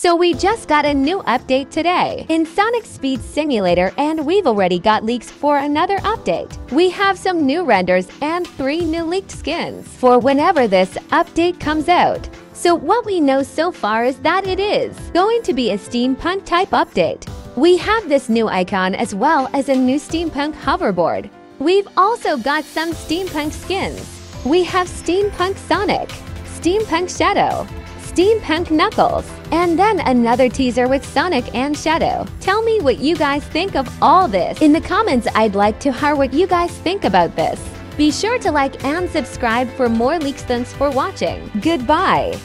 So we just got a new update today in Sonic Speed Simulator and we've already got leaks for another update. We have some new renders and three new leaked skins for whenever this update comes out. So what we know so far is that it is going to be a steampunk type update. We have this new icon as well as a new steampunk hoverboard. We've also got some steampunk skins. We have steampunk Sonic, steampunk Shadow, steampunk Knuckles, and then another teaser with Sonic and Shadow. Tell me what you guys think of all this. In the comments, I'd like to hear what you guys think about this. Be sure to like and subscribe for more leaks. Thanks for watching. Goodbye.